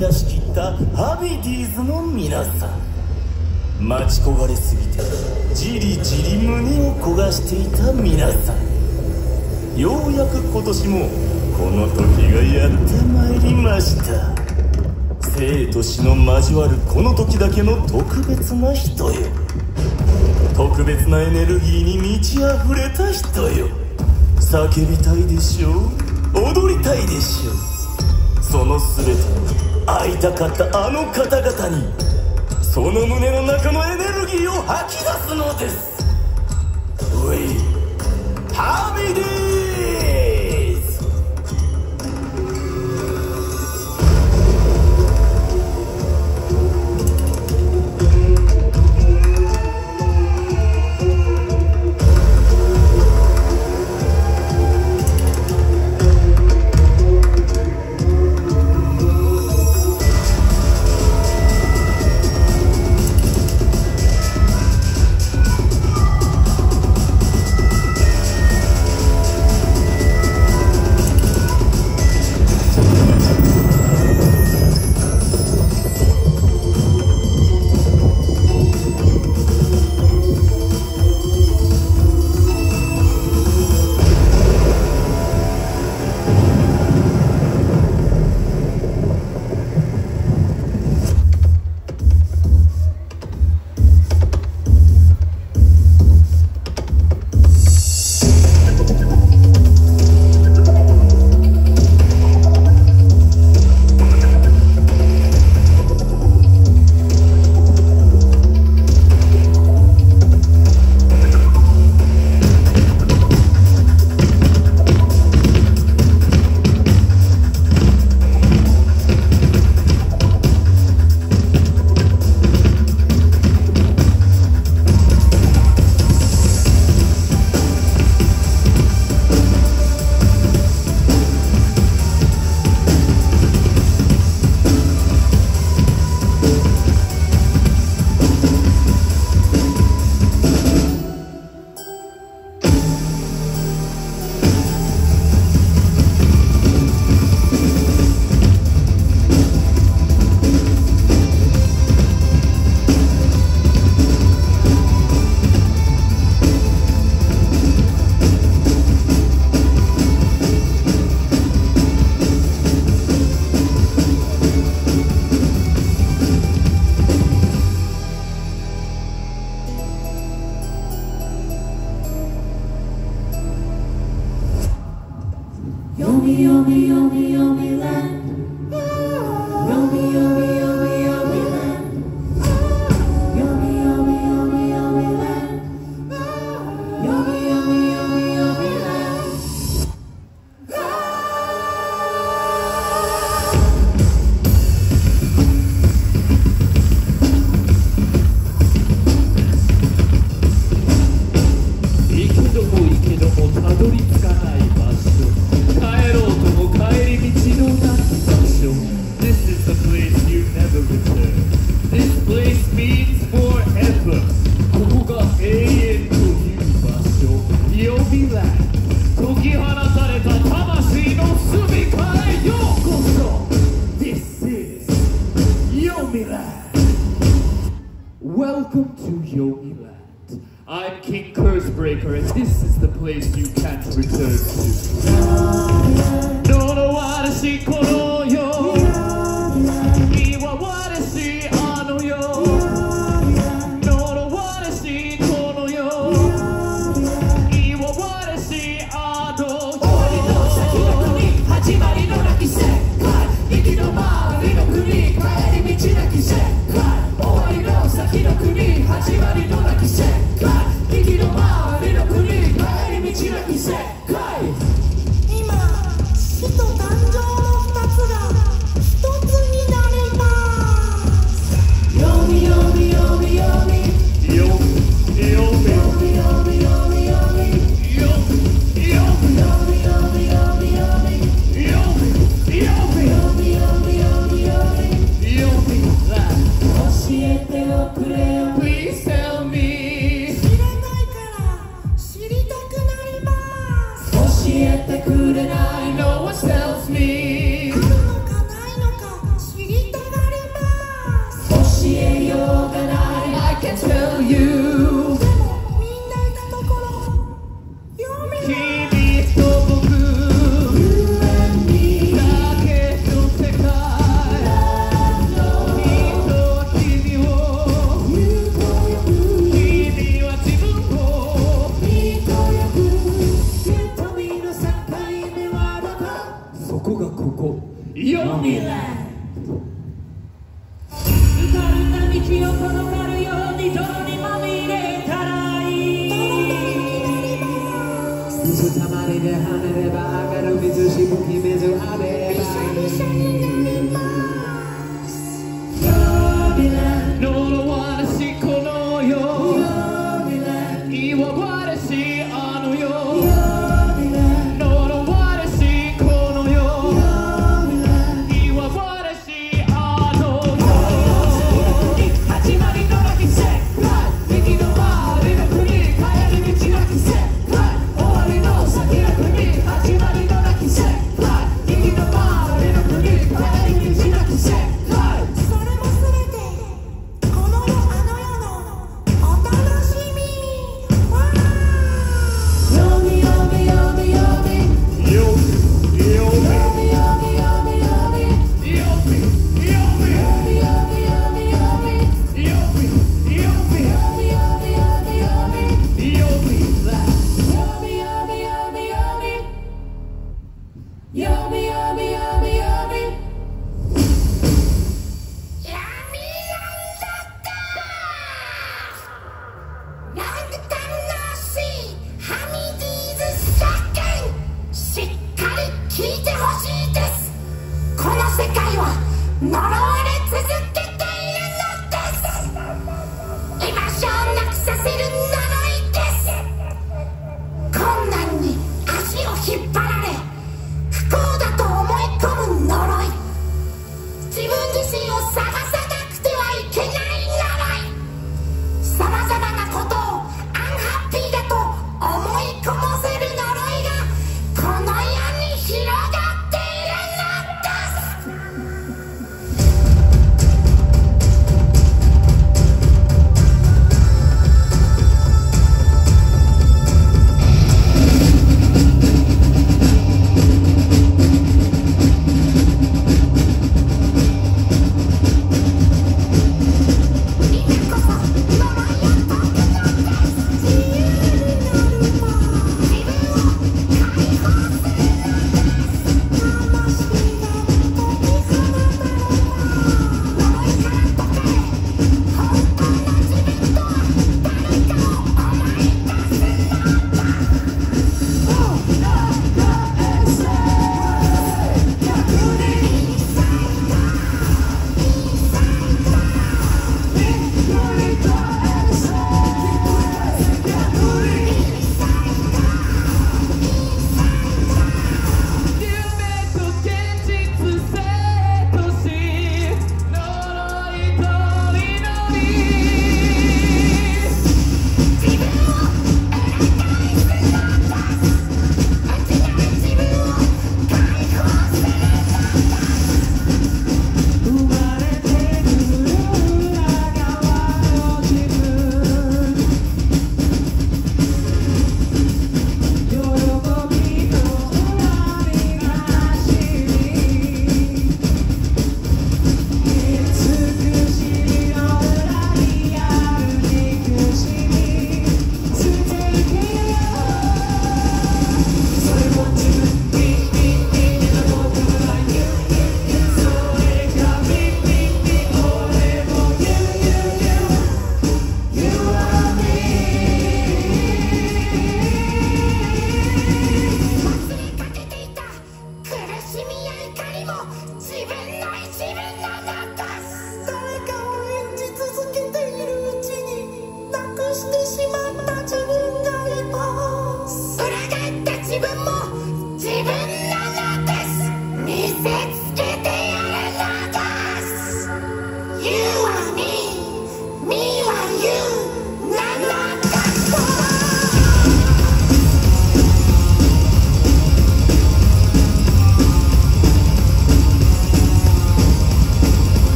出し切ったハビディーズの皆さん待ち焦がれすぎてじりじり胸を焦がしていた皆さん。ようやく今年もこの時がやってまいりました。生と死の交わるこの時だけの特別な人よ。特別なエネルギーに満ち溢れた人よ。叫びたいでしょう。踊りたいでしょう。その全て会いたかったあの方々にその胸の中のエネルギーを吐き出すのです。We ハビディえて祝わをな道，启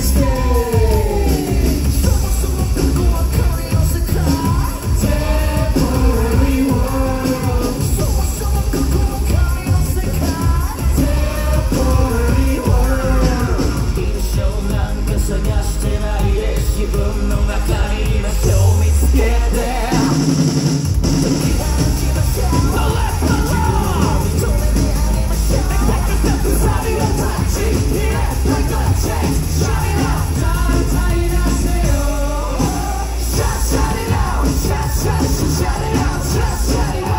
scared. Shut it out, shut it out.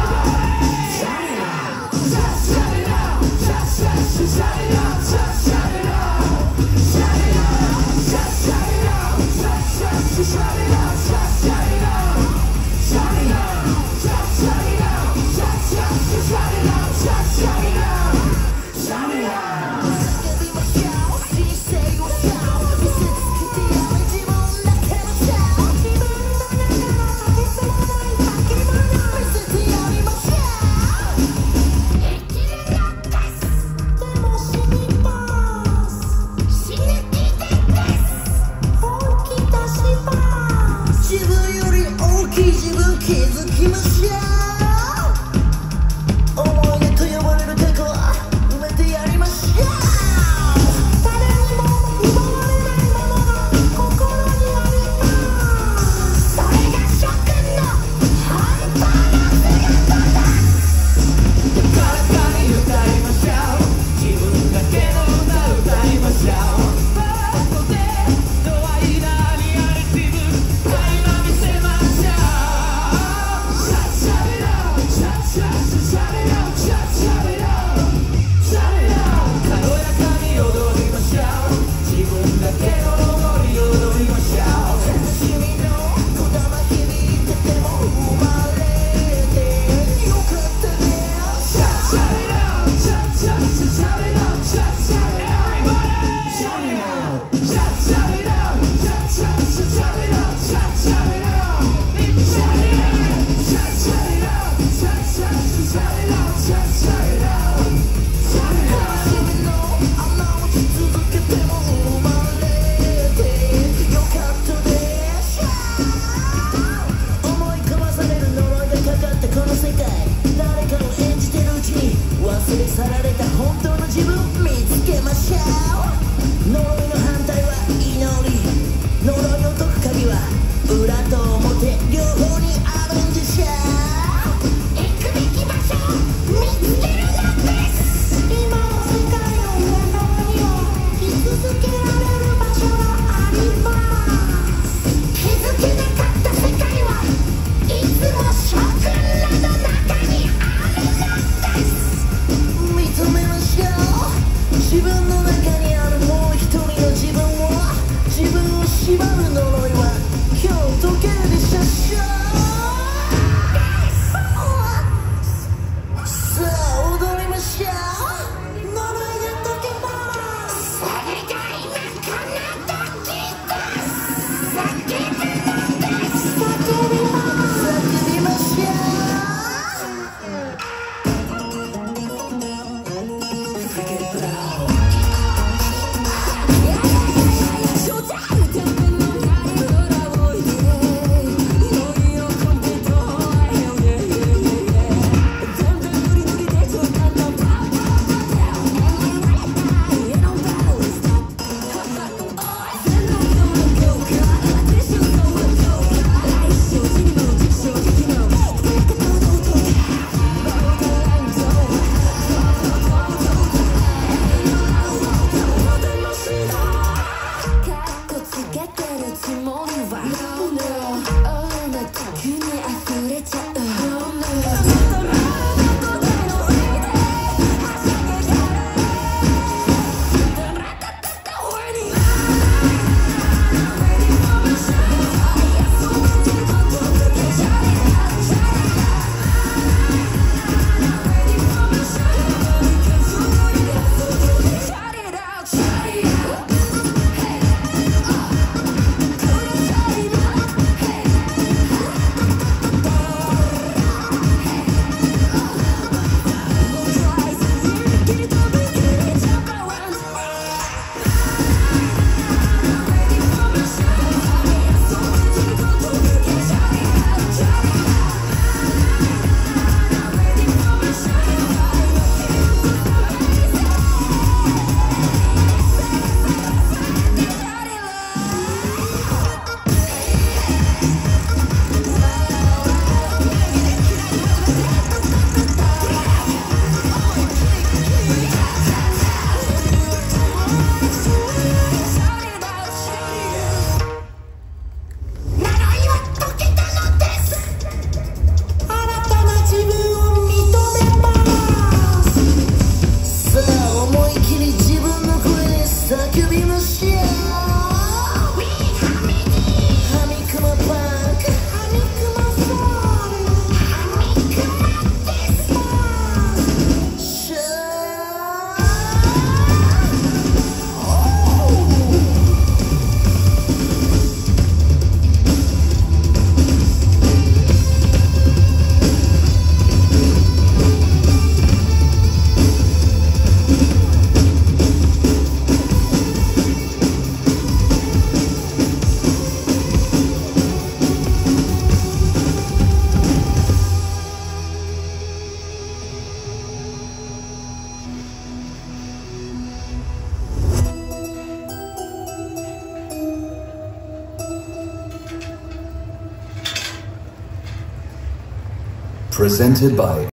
Presented by